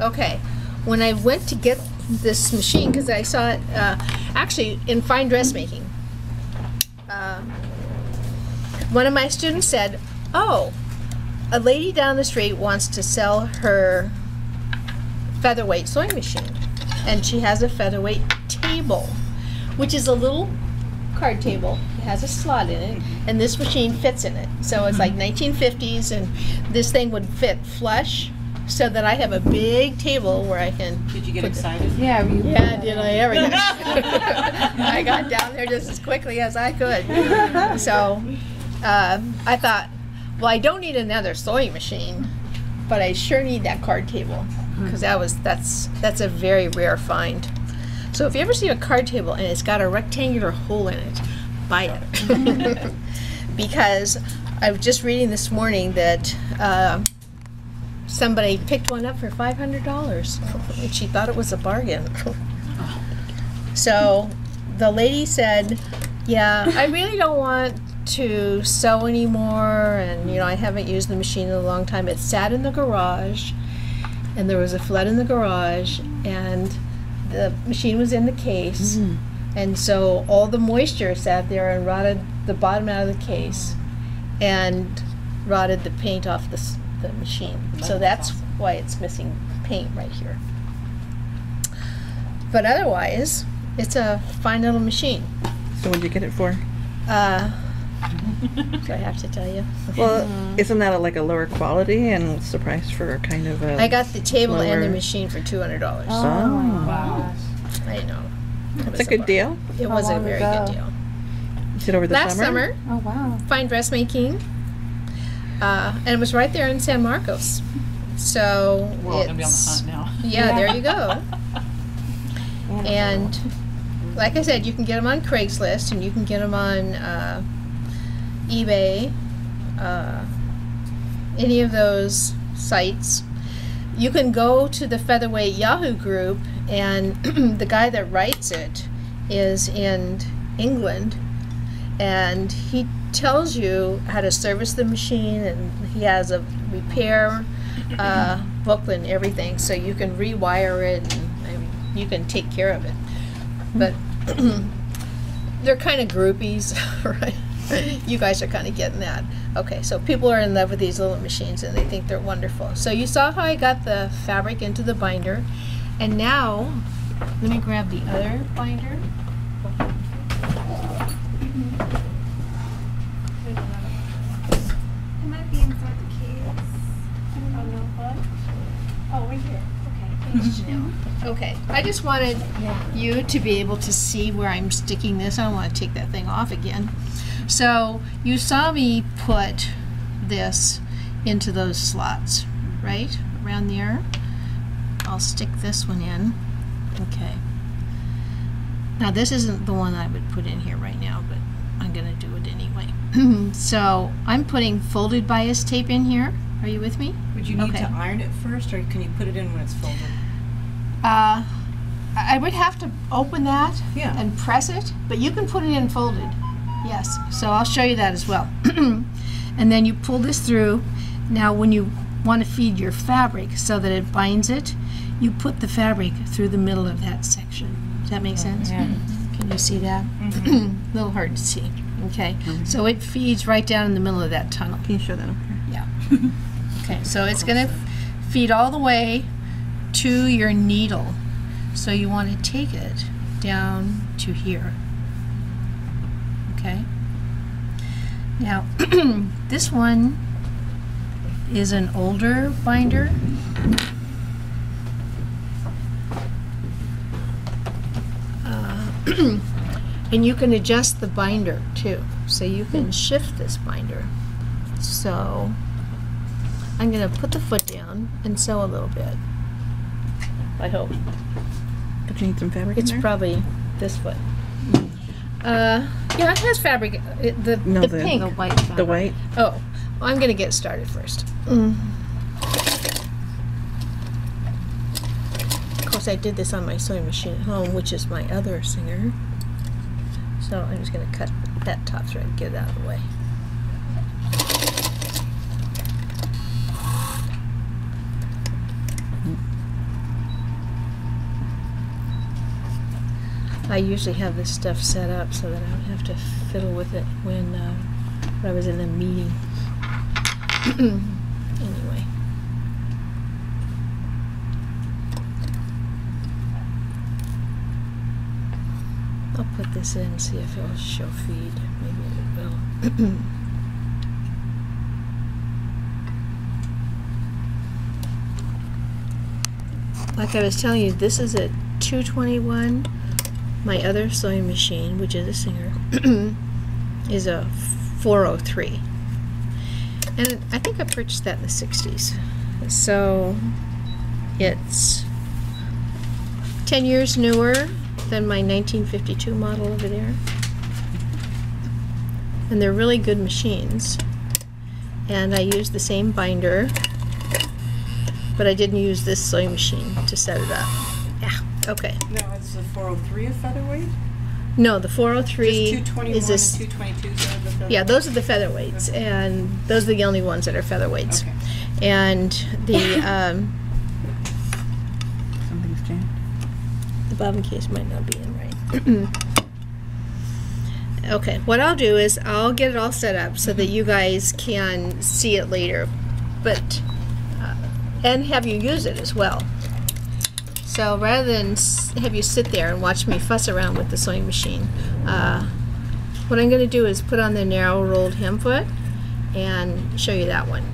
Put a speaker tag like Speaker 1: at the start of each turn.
Speaker 1: Okay. When I went to get this machine, because I saw it uh, actually in fine dressmaking, uh, one of my students said, "Oh, a lady down the street wants to sell her featherweight sewing machine, and she has a featherweight table, which is a little card table. It has a slot in it, and this machine fits in it. So it's like 1950s, and this thing would fit flush, so that I have a big table where I can.
Speaker 2: Did you get
Speaker 1: put the-
Speaker 2: excited?
Speaker 3: Yeah, you.
Speaker 1: yeah, did I ever? I got down there just as quickly as I could. So uh, I thought, well, I don't need another sewing machine, but I sure need that card table because that was that's that's a very rare find. So if you ever see a card table and it's got a rectangular hole in it, buy it because I was just reading this morning that. Uh, Somebody picked one up for five hundred dollars, and she thought it was a bargain. So the lady said, Yeah, I really don't want to sew anymore, and you know, I haven't used the machine in a long time. It sat in the garage, and there was a flood in the garage, and the machine was in the case, mm-hmm. and so all the moisture sat there and rotted the bottom out of the case, and rotted the paint off the, the machine. So that's why it's missing paint right here. But otherwise, it's a fine little machine.
Speaker 4: So what'd you get it for?
Speaker 1: Uh, do I have to tell you?
Speaker 4: Well, isn't that a, like a lower quality and surprised for kind of a?
Speaker 1: I got the table and the machine for two hundred dollars.
Speaker 4: Oh.
Speaker 3: Wow.
Speaker 1: I know. It
Speaker 4: That's
Speaker 1: was
Speaker 4: a good
Speaker 1: bar-
Speaker 4: deal.
Speaker 1: It
Speaker 3: How
Speaker 1: was a very
Speaker 3: ago?
Speaker 1: good deal.
Speaker 4: Is it over the
Speaker 1: Last
Speaker 4: summer?
Speaker 1: summer,
Speaker 3: Oh, wow.
Speaker 1: fine dressmaking, uh, and it was right there in San Marcos. So
Speaker 2: We're all gonna be on the
Speaker 1: it's-
Speaker 2: hunt now.
Speaker 1: Yeah, there you go.
Speaker 3: And
Speaker 1: like I said, you can get them on Craigslist and you can get them on uh, eBay, uh, any of those sites. You can go to the Featherweight Yahoo group, and the guy that writes it is in England, and he tells you how to service the machine, and he has a repair uh, booklet and everything, so you can rewire it, and you can take care of it. But they're kind of groupies, right? You guys are kind of getting that. Okay, so people are in love with these little machines and they think they're wonderful. So you saw how I got the fabric into the binder, and now let me grab the other binder.
Speaker 5: It might be inside the case.
Speaker 1: Oh, oh, right here. Okay, thanks, Janelle. Mm-hmm. Okay, I just wanted you to be able to see where I'm sticking this. I don't want to take that thing off again. So you saw me put this into those slots, right? Around there. I'll stick this one in. Okay. Now this isn't the one I would put in here right now, but I'm gonna do it anyway. So I'm putting folded bias tape in here. Are you with me?
Speaker 2: Would you need
Speaker 1: Okay.
Speaker 2: to iron it first, or can you put it in when it's folded?
Speaker 1: Uh, I would have to open that
Speaker 2: Yeah.
Speaker 1: and press it, but you can put it in folded. Yes, so I'll show you that as well. and then you pull this through. Now, when you want to feed your fabric so that it binds it, you put the fabric through the middle of that section. Does that make sense? Yeah. Can you see that? a little hard to see. Okay, so it feeds right down in the middle of that tunnel.
Speaker 4: Can you show that over here?
Speaker 1: Yeah. Okay, so it's gonna feed all the way to your needle. So you want to take it down to here. Okay? Now, this one is an older binder. Uh, and you can adjust the binder too. So you can hmm. shift this binder. So I'm going to put the foot down and sew a little bit. I hope.
Speaker 4: But you need some fabric
Speaker 1: It's
Speaker 4: in there?
Speaker 1: probably this foot. Hmm. Uh, yeah, it has fabric. It, the
Speaker 4: No,
Speaker 1: the
Speaker 4: the-
Speaker 1: pink.
Speaker 3: The white fabric.
Speaker 4: the white?
Speaker 1: Oh, well, I'm going to get started first. Mm. Of course, I did this on my sewing machine at home, which is my other singer. So I'm just going to cut that top thread, get it out of the way. I usually have this stuff set up so that I don't have to fiddle with it when, uh, when I was in a meeting. put this in and see if it'll show feed. Maybe it will. like I was telling you, this is a 221. My other sewing machine, which is a Singer, is a 403. And I think I purchased that in the 60s. So it's 10 years newer than my 1952 model over there. And they're really good machines. And I use the same binder, but I didn't use this sewing machine to set it up. Yeah, okay.
Speaker 2: No, it's the 403 of featherweight?
Speaker 1: No, the 403
Speaker 2: Just
Speaker 1: is this.
Speaker 2: and 222s are the featherweight?
Speaker 1: Yeah, those are the featherweights,
Speaker 2: Okay.
Speaker 1: and those are the only ones that are featherweights.
Speaker 2: Okay.
Speaker 1: And the um, the bobbin case might not be in right. okay, what I'll do is I'll get it all set up so that you guys can see it later, but uh, and have you use it as well. So rather than s- have you sit there and watch me fuss around with the sewing machine, uh, what I'm going to do is put on the narrow rolled hem foot and show you that one.